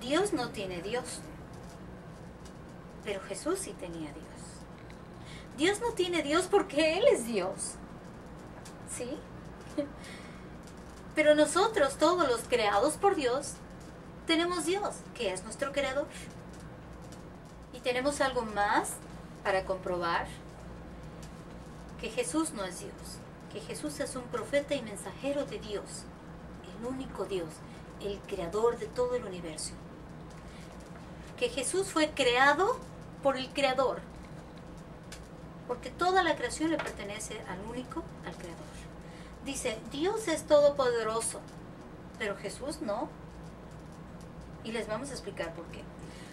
Dios no tiene Dios, pero Jesús sí tenía Dios. Dios no tiene Dios porque Él es Dios. ¿Sí? Pero nosotros, todos los creados por Dios, tenemos Dios, que es nuestro creador. Y tenemos algo más para comprobar que Jesús no es Dios, que Jesús es un profeta y mensajero de Dios, el único Dios, el creador de todo el universo. Que Jesús fue creado por el creador, porque toda la creación le pertenece al único, al creador. Dice, Dios es todopoderoso, pero Jesús no. Y les vamos a explicar por qué.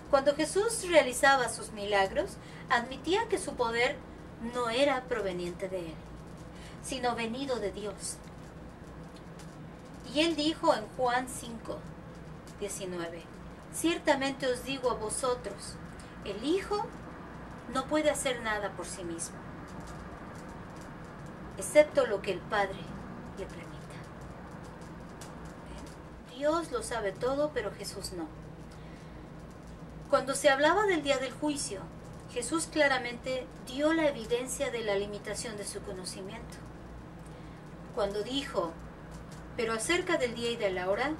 Cuando Jesús realizaba sus milagros, admitía que su poder no era proveniente de él, sino venido de Dios. Y él dijo en Juan 5, 19, ciertamente os digo a vosotros, el Hijo no puede hacer nada por sí mismo, excepto lo que el Padre le permita. Dios lo sabe todo, pero Jesús no. Cuando se hablaba del día del juicio, Jesús claramente dio la evidencia de la limitación de su conocimiento. Cuando dijo, pero acerca del día y de la hora,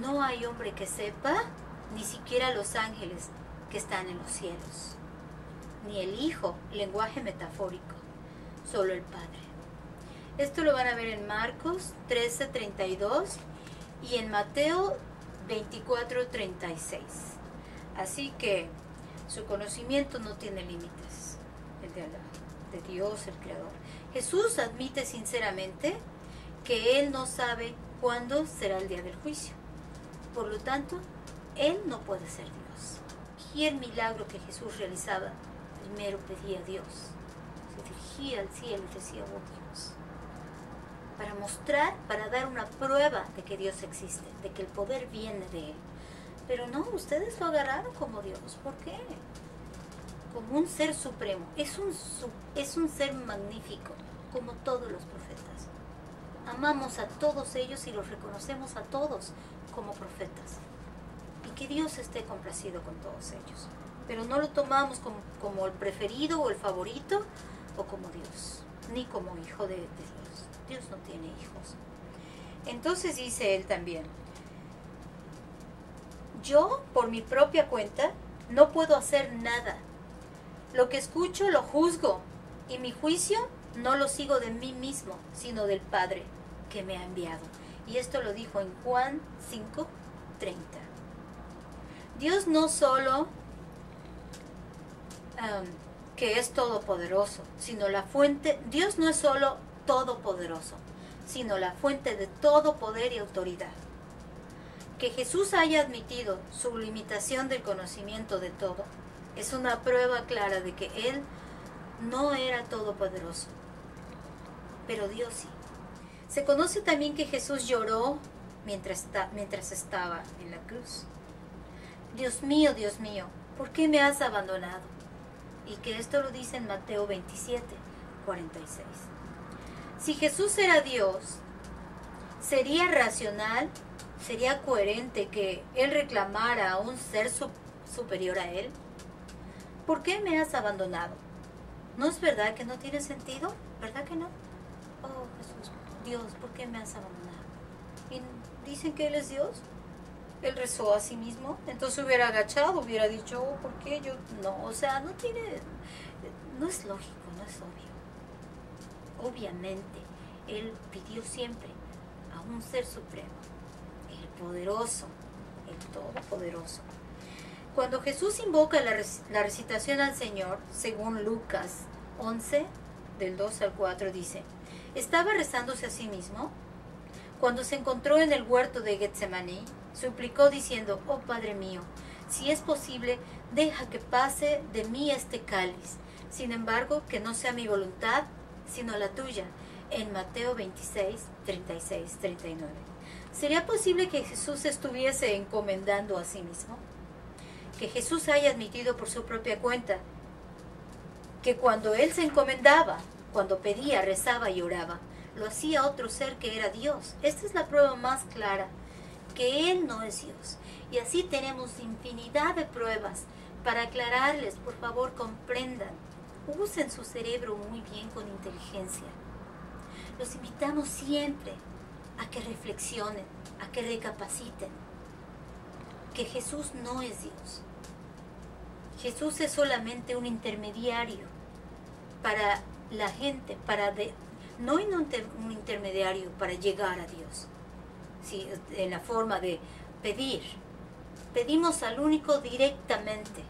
no hay hombre que sepa, ni siquiera los ángeles que están en los cielos, ni el Hijo, lenguaje metafórico, solo el Padre. Esto lo van a ver en Marcos 13:32 y en Mateo 24:36. Así que su conocimiento no tiene límites, el de, de Dios, el Creador. Jesús admite sinceramente que Él no sabe cuándo será el día del juicio. Por lo tanto, Él no puede ser Dios. Y el milagro que Jesús realizaba, primero pedía a Dios. Se dirigía al cielo y decía, oh Dios. Para mostrar, para dar una prueba de que Dios existe, de que el poder viene de Él. Pero no, ustedes lo agarraron como Dios. ¿Por qué? Como un ser supremo. Es un, es un ser magnífico, como todos los profetas. Amamos a todos ellos y los reconocemos a todos como profetas. Y que Dios esté complacido con todos ellos. Pero no lo tomamos como, el preferido o el favorito o como Dios, ni como hijo de, de Dios. Dios no tiene hijos. Entonces dice él también, yo, por mi propia cuenta, no puedo hacer nada. Lo que escucho lo juzgo y mi juicio no lo sigo de mí mismo, sino del Padre que me ha enviado. Y esto lo dijo en Juan 5, 30. Dios no solo um, que es todopoderoso, sino la fuente, Dios no es solo todopoderoso, sino la fuente de todo poder y autoridad. Que Jesús haya admitido su limitación del conocimiento de todo es una prueba clara de que Él no era todopoderoso, pero Dios sí. Se conoce también que Jesús lloró mientras, mientras estaba en la cruz. Dios mío, Dios mío, ¿por qué me has abandonado? Y que esto lo dice en Mateo 27, 46. Si Jesús era Dios, sería racional ¿Sería coherente que él reclamara a un ser superior a él? ¿Por qué me has abandonado? ¿No es verdad que no tiene sentido? ¿Verdad que no? Oh Jesús, Dios, ¿por qué me has abandonado? ¿Y dicen que Él es Dios? Él rezó a sí mismo, entonces hubiera agachado, hubiera dicho, oh, ¿por qué yo? No, o sea, no tiene, no es lógico, no es obvio. Obviamente, Él pidió siempre a un ser supremo poderoso, el todopoderoso. Cuando Jesús invoca la, la recitación al Señor, según Lucas 11, del 2 al 4, dice, estaba rezándose a sí mismo. Cuando se encontró en el huerto de Getsemaní, suplicó diciendo, oh Padre mío, si es posible, deja que pase de mí este cáliz. Sin embargo, que no sea mi voluntad, sino la tuya. En Mateo 26, 36, 39. ¿Sería posible que Jesús estuviese encomendando a sí mismo? Que Jesús haya admitido por su propia cuenta que cuando Él se encomendaba, cuando pedía, rezaba y oraba, lo hacía otro ser que era Dios. Esta es la prueba más clara que Él no es Dios. Y así tenemos infinidad de pruebas para aclararles, por favor, comprendan. Usen su cerebro muy bien con inteligencia. Los invitamos siempre a que reflexionen, a que recapaciten, que Jesús no es Dios. Jesús es solamente un intermediario para la gente, para de, no un intermediario para llegar a Dios, ¿sí? en la forma de pedir. Pedimos al único directamente.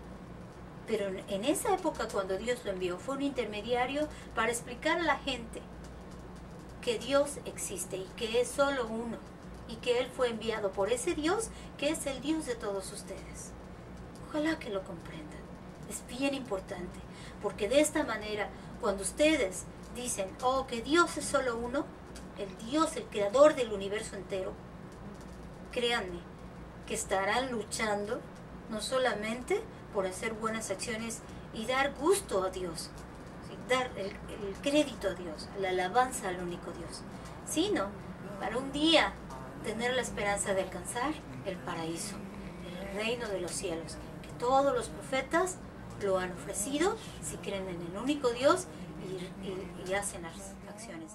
Pero en esa época cuando Dios lo envió fue un intermediario para explicar a la gente que Dios existe y que es solo uno y que Él fue enviado por ese Dios que es el Dios de todos ustedes. Ojalá que lo comprendan. Es bien importante porque de esta manera cuando ustedes dicen, oh, que Dios es solo uno, el Dios, el creador del universo entero, créanme que estarán luchando no solamente por hacer buenas acciones y dar gusto a Dios, dar el, el crédito a Dios, la alabanza al único Dios, sino para un día tener la esperanza de alcanzar el paraíso, el reino de los cielos, que todos los profetas lo han ofrecido si creen en el único Dios y, hacen las acciones.